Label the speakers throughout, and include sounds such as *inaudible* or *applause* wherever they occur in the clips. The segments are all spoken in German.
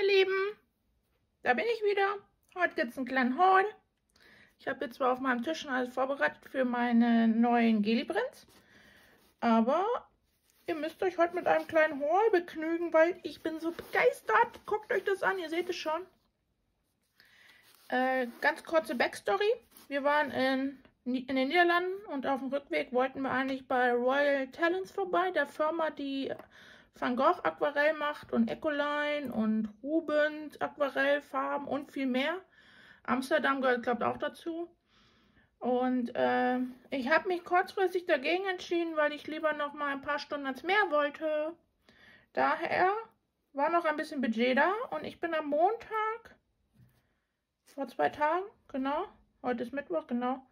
Speaker 1: ihr Lieben, da bin ich wieder. Heute gibt es einen kleinen Haul. Ich habe jetzt zwar auf meinem Tisch schon alles vorbereitet für meine neuen Gelibrints, aber ihr müsst euch heute mit einem kleinen Haul begnügen, weil ich bin so begeistert. Guckt euch das an, ihr seht es schon. Äh, ganz kurze Backstory. Wir waren in, in den Niederlanden und auf dem Rückweg wollten wir eigentlich bei Royal Talents vorbei, der Firma, die Van Gogh Aquarell macht und Ecoline und Rubens Aquarellfarben und viel mehr. Amsterdam gehört, glaube ich, auch dazu. Und äh, ich habe mich kurzfristig dagegen entschieden, weil ich lieber noch mal ein paar Stunden ans Meer wollte. Daher war noch ein bisschen Budget da und ich bin am Montag, vor zwei Tagen, genau, heute ist Mittwoch, genau,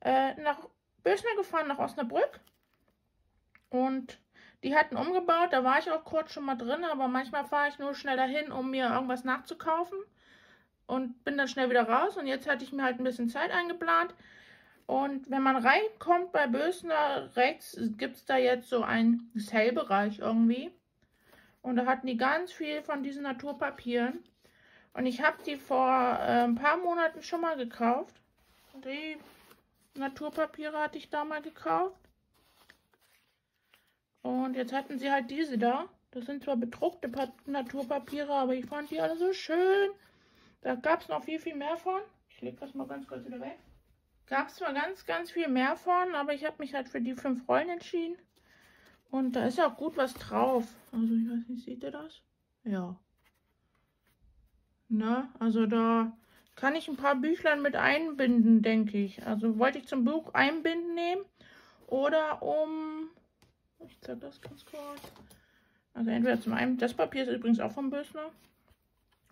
Speaker 1: äh, nach Bösner gefahren, nach Osnabrück. Und die hatten umgebaut, da war ich auch kurz schon mal drin, aber manchmal fahre ich nur schnell dahin, um mir irgendwas nachzukaufen und bin dann schnell wieder raus. Und jetzt hatte ich mir halt ein bisschen Zeit eingeplant. Und wenn man reinkommt bei Bösner rechts, gibt es da jetzt so einen Sale-Bereich irgendwie. Und da hatten die ganz viel von diesen Naturpapieren. Und ich habe die vor äh, ein paar Monaten schon mal gekauft. Die Naturpapiere hatte ich da mal gekauft. Und jetzt hatten sie halt diese da. Das sind zwar bedruckte Naturpapiere, aber ich fand die alle so schön. Da gab es noch viel, viel mehr von. Ich lege das mal ganz kurz wieder weg. Gab es zwar ganz, ganz viel mehr von, aber ich habe mich halt für die fünf Rollen entschieden. Und da ist auch gut was drauf. Also ich weiß nicht, seht ihr das? Ja. Ne, also da kann ich ein paar Büchlein mit einbinden, denke ich. Also wollte ich zum Buch einbinden nehmen oder um ich zeige das ganz kurz. Also entweder zum einen, das Papier ist übrigens auch vom Bösner.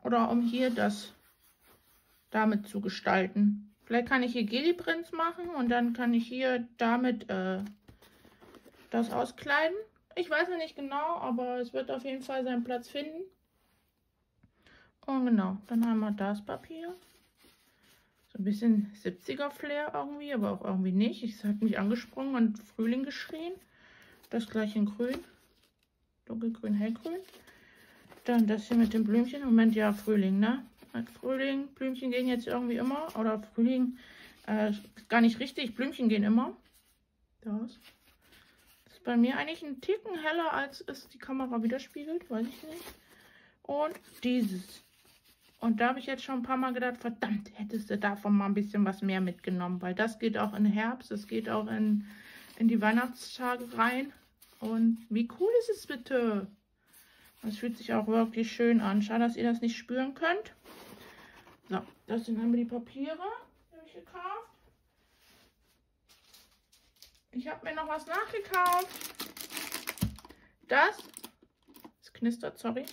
Speaker 1: Oder um hier das damit zu gestalten. Vielleicht kann ich hier Geliprints machen und dann kann ich hier damit äh, das auskleiden. Ich weiß noch nicht genau, aber es wird auf jeden Fall seinen Platz finden. Und genau, dann haben wir das Papier. So ein bisschen 70er Flair irgendwie, aber auch irgendwie nicht. Ich hat mich angesprungen und Frühling geschrien. Das gleiche in grün. Dunkelgrün, hellgrün. Dann das hier mit dem Blümchen. Moment, ja, Frühling, ne? Frühling, Blümchen gehen jetzt irgendwie immer. Oder Frühling, äh, gar nicht richtig. Blümchen gehen immer. Das. das ist bei mir eigentlich ein Ticken heller, als es die Kamera widerspiegelt. Weiß ich nicht. Und dieses. Und da habe ich jetzt schon ein paar Mal gedacht, verdammt, hättest du davon mal ein bisschen was mehr mitgenommen. Weil das geht auch in Herbst, es geht auch in, in die Weihnachtstage rein. Und wie cool ist es bitte? Das fühlt sich auch wirklich schön an. Schade, dass ihr das nicht spüren könnt. So, das sind dann die Papiere, die habe ich gekauft. Ich habe mir noch was nachgekauft. Das, es knistert, sorry.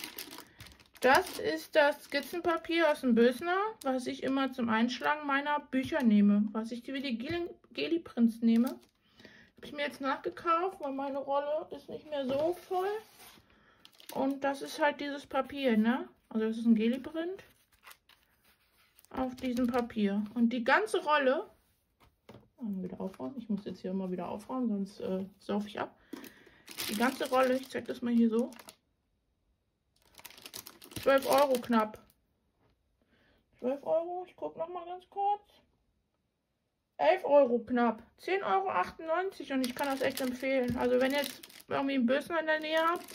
Speaker 1: Das ist das Skizzenpapier aus dem Bösner, was ich immer zum Einschlagen meiner Bücher nehme. Was ich wie die Geli-Prints nehme. Habe ich mir jetzt nachgekauft, weil meine Rolle ist nicht mehr so voll. Und das ist halt dieses Papier, ne? Also das ist ein Geliprint auf diesem Papier. Und die ganze Rolle, wieder aufräumen, ich muss jetzt hier immer wieder aufräumen, sonst äh, sauf ich ab. Die ganze Rolle, ich zeige das mal hier so, 12 Euro knapp. 12 Euro, ich gucke noch mal ganz kurz. 11 Euro knapp. 10,98 Euro und ich kann das echt empfehlen. Also wenn ihr jetzt irgendwie einen Bösen in der Nähe habt,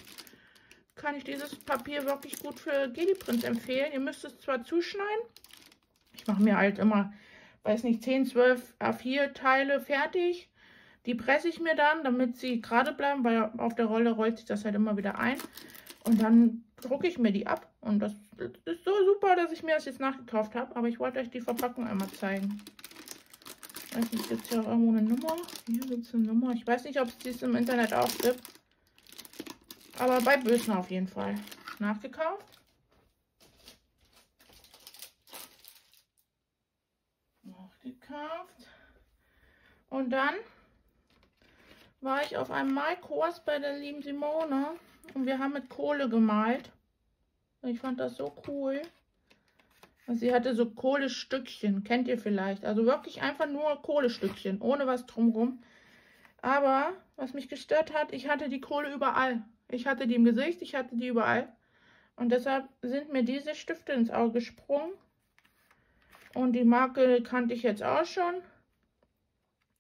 Speaker 1: kann ich dieses Papier wirklich gut für Geliprints empfehlen. Ihr müsst es zwar zuschneiden. Ich mache mir halt immer, weiß nicht, 10, 12 A4 Teile fertig. Die presse ich mir dann, damit sie gerade bleiben, weil auf der Rolle rollt sich das halt immer wieder ein. Und dann drucke ich mir die ab. Und das ist so super, dass ich mir das jetzt nachgekauft habe. Aber ich wollte euch die Verpackung einmal zeigen. Ich weiß nicht, gibt es hier auch irgendwo eine Nummer? Hier gibt es eine Nummer. Ich weiß nicht, ob es dies im Internet auch gibt. Aber bei Bösner auf jeden Fall. Nachgekauft. Nachgekauft. Und dann war ich auf einem Malkurs bei der lieben Simone. Und wir haben mit Kohle gemalt. Ich fand das so cool. Sie hatte so Kohlestückchen, kennt ihr vielleicht. Also wirklich einfach nur Kohlestückchen, ohne was drumrum. Aber was mich gestört hat, ich hatte die Kohle überall. Ich hatte die im Gesicht, ich hatte die überall. Und deshalb sind mir diese Stifte ins Auge gesprungen. Und die Marke kannte ich jetzt auch schon.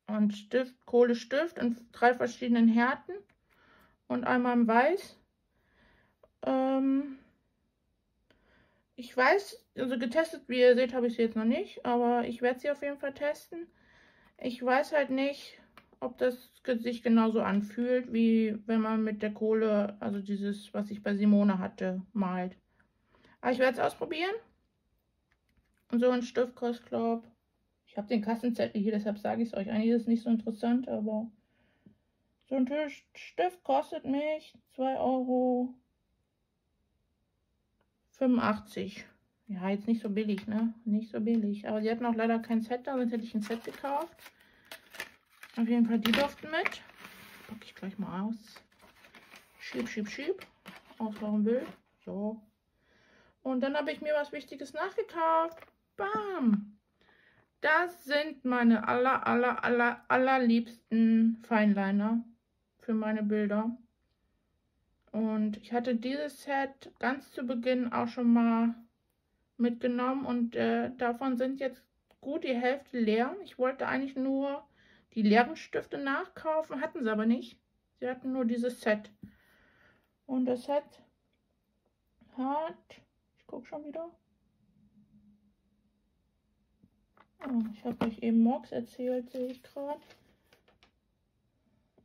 Speaker 1: Und Stift, Kohlestift in drei verschiedenen Härten. Und einmal in Weiß. Ähm ich weiß, also getestet, wie ihr seht, habe ich sie jetzt noch nicht. Aber ich werde sie auf jeden Fall testen. Ich weiß halt nicht, ob das sich genauso anfühlt, wie wenn man mit der Kohle, also dieses, was ich bei Simone hatte, malt. Aber ich werde es ausprobieren. Und so ein Stift kostet, glaube ich, habe den Kassenzettel hier, deshalb sage ich es euch. Eigentlich ist es nicht so interessant, aber so ein Stift kostet mich 2,85 Euro. Ja, jetzt nicht so billig, ne? Nicht so billig. Aber sie hatten auch leider kein Set da, sonst hätte ich ein Set gekauft. Auf jeden Fall die durften mit. Packe ich gleich mal aus. Schieb, schieb, schieb. Aus eurem Bild. So. Und dann habe ich mir was Wichtiges nachgekauft. Bam. Das sind meine aller, aller, aller, allerliebsten Feinliner für meine Bilder. Und ich hatte dieses Set ganz zu Beginn auch schon mal mitgenommen und äh, davon sind jetzt gut die Hälfte leer. Ich wollte eigentlich nur die leeren Stifte nachkaufen, hatten sie aber nicht. Sie hatten nur dieses Set. Und das Set hat, ich gucke schon wieder. Oh, ich habe euch eben Mox erzählt, sehe ich gerade.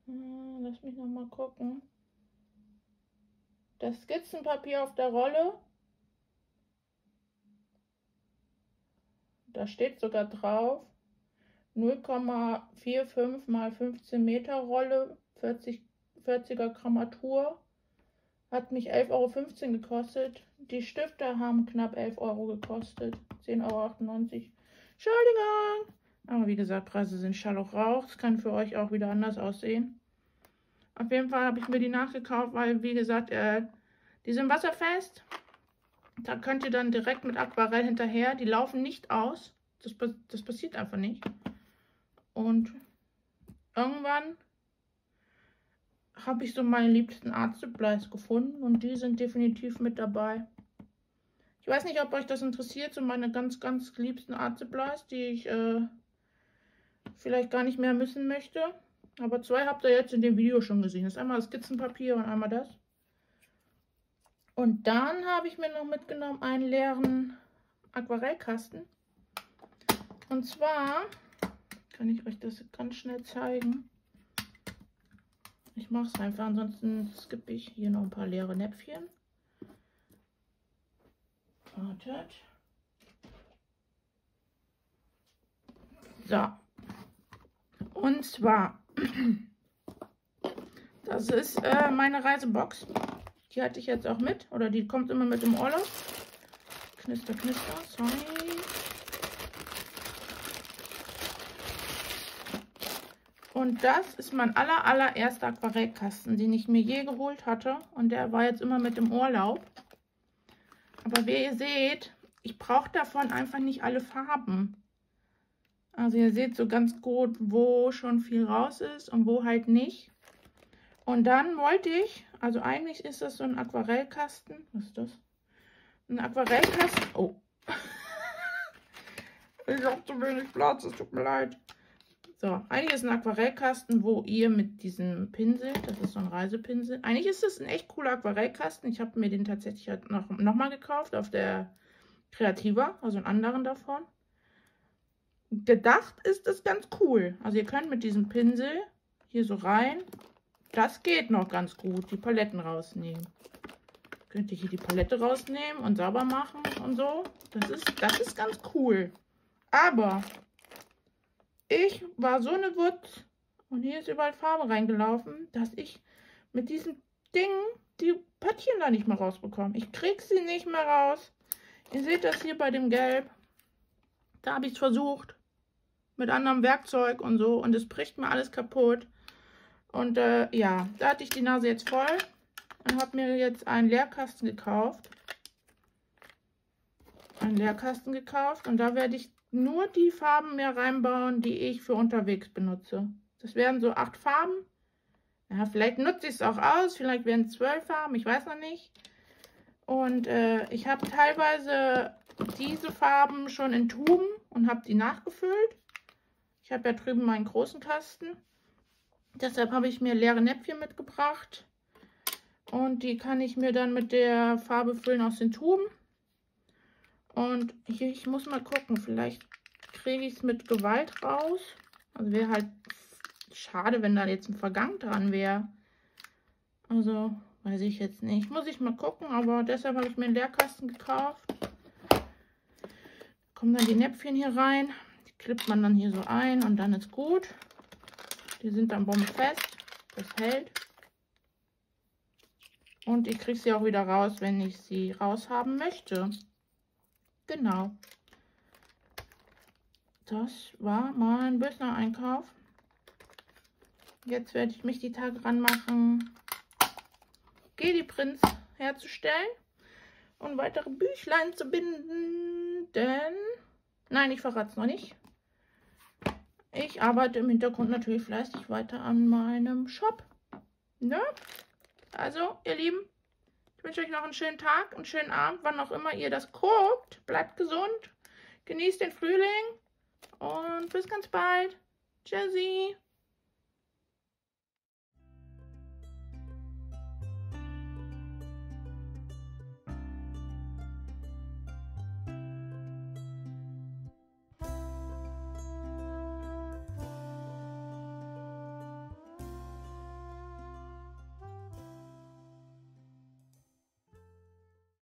Speaker 1: Hm, lass mich noch mal gucken. Das Skizzenpapier auf der Rolle. Da steht sogar drauf 0,45 mal 15 Meter Rolle, 40, 40er Grammatur. Hat mich 11,15 Euro gekostet. Die Stifte haben knapp 11 Euro gekostet. 10,98 Euro. Entschuldigung. Aber wie gesagt, Preise sind Schall auch Rauch. Das kann für euch auch wieder anders aussehen. Auf jeden Fall habe ich mir die nachgekauft, weil, wie gesagt, äh, die sind wasserfest. Da könnt ihr dann direkt mit Aquarell hinterher. Die laufen nicht aus. Das, das passiert einfach nicht. Und irgendwann habe ich so meine liebsten Art Supplies gefunden und die sind definitiv mit dabei. Ich weiß nicht, ob euch das interessiert, so meine ganz, ganz liebsten Art Supplies, die ich äh, vielleicht gar nicht mehr missen möchte. Aber zwei habt ihr jetzt in dem Video schon gesehen. Das ist einmal das Skizzenpapier und einmal das. Und dann habe ich mir noch mitgenommen einen leeren Aquarellkasten. Und zwar kann ich euch das ganz schnell zeigen. Ich mache es einfach, ansonsten skippe ich hier noch ein paar leere Näpfchen. Wartet. So. Und zwar, *clears throat* das ist äh, meine Reisebox. Die hatte ich jetzt auch mit, oder die kommt immer mit im Urlaub. Knister, knister, sorry. Und das ist mein aller, allererster Aquarellkasten, den ich mir je geholt hatte. Und der war jetzt immer mit im Urlaub. Aber wie ihr seht, ich brauche davon einfach nicht alle Farben. Also ihr seht so ganz gut, wo schon viel raus ist und wo halt nicht. Und dann wollte ich, also eigentlich ist das so ein Aquarellkasten. Was ist das? Ein Aquarellkasten. Oh. *laughs* ich habe zu wenig Platz, es tut mir leid. So, eigentlich ist ein Aquarellkasten, wo ihr mit diesem Pinsel, das ist so ein Reisepinsel, eigentlich ist das ein echt cooler Aquarellkasten. Ich habe mir den tatsächlich halt noch, noch mal gekauft auf der Creativa, also einen anderen davon. Gedacht ist das ganz cool. Also ihr könnt mit diesem Pinsel hier so rein, das geht noch ganz gut, die Paletten rausnehmen. Könnt ihr hier die Palette rausnehmen und sauber machen und so. Das ist, das ist ganz cool. Aber ich war so eine Wutz und hier ist überall Farbe reingelaufen, dass ich mit diesem Ding die Pöttchen da nicht mehr rausbekomme. Ich krieg sie nicht mehr raus. Ihr seht das hier bei dem Gelb. Da habe ich es versucht. Mit anderem Werkzeug und so. Und es bricht mir alles kaputt. Und äh, ja, da hatte ich die Nase jetzt voll. Und habe mir jetzt einen Leerkasten gekauft. Einen Leerkasten gekauft. Und da werde ich nur die Farben mehr reinbauen, die ich für unterwegs benutze. Das wären so acht Farben. Ja, vielleicht nutze ich es auch aus. Vielleicht werden es zwölf Farben. Ich weiß noch nicht. Und äh, ich habe teilweise diese Farben schon in Tuben und habe die nachgefüllt. Ich habe ja drüben meinen großen Kasten. Deshalb habe ich mir leere Näpfchen mitgebracht. Und die kann ich mir dann mit der Farbe füllen aus den Tuben. Und hier, ich muss mal gucken, vielleicht kriege ich es mit Gewalt raus. Also wäre halt schade, wenn da jetzt ein Vergang dran wäre. Also, weiß ich jetzt nicht. Muss ich mal gucken, aber deshalb habe ich mir einen Leerkasten gekauft. Kommen dann die Näpfchen hier rein. Die klippt man dann hier so ein und dann ist gut. Die sind dann bombenfest. Das hält. Und ich kriege sie auch wieder raus, wenn ich sie raushaben möchte. Genau. Das war mein Bösner Einkauf. Jetzt werde ich mich die Tage ranmachen, Gedi Prinz herzustellen und weitere Büchlein zu binden, denn, nein, ich verrate es noch nicht. Ich arbeite im Hintergrund natürlich fleißig weiter an meinem Shop. Ne? Also, ihr Lieben, ich wünsche euch noch einen schönen Tag, einen schönen Abend, wann auch immer ihr das guckt. Bleibt gesund, genießt den Frühling und bis ganz bald. Tschüssi.